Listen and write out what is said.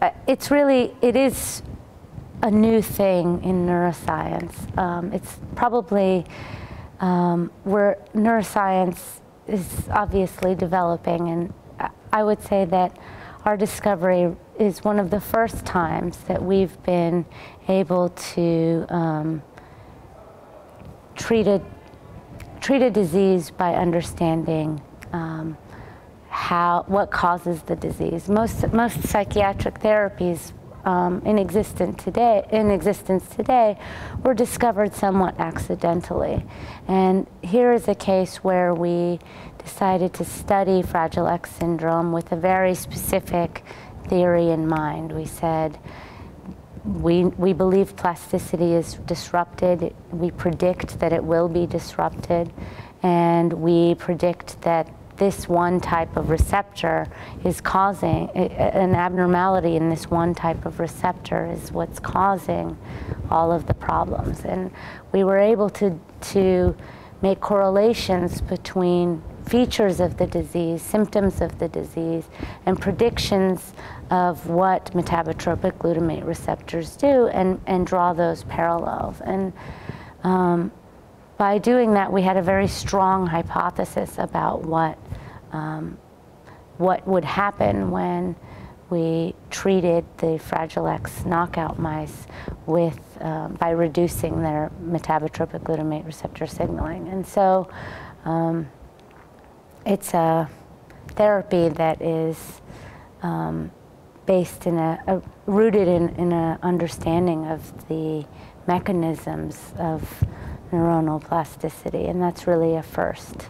uh, it's really, it is a new thing in neuroscience. Um, it's probably um, where neuroscience is obviously developing, and I would say that our discovery is one of the first times that we've been able to um, treat, a, treat a disease by understanding um, how, what causes the disease. Most, most psychiatric therapies um, in, existence today, in existence today were discovered somewhat accidentally. And here is a case where we decided to study Fragile X syndrome with a very specific theory in mind. We said, we, we believe plasticity is disrupted. We predict that it will be disrupted. And we predict that this one type of receptor is causing an abnormality in this one type of receptor is what's causing all of the problems. And we were able to, to make correlations between features of the disease, symptoms of the disease, and predictions of what metabotropic glutamate receptors do and, and draw those parallels. And um, by doing that, we had a very strong hypothesis about what, um, what would happen when we treated the Fragile X knockout mice with, um, by reducing their metabotropic glutamate receptor signaling. And so um, it's a therapy that is um, based in a, a rooted in, in an understanding of the mechanisms of neuronal plasticity, and that's really a first.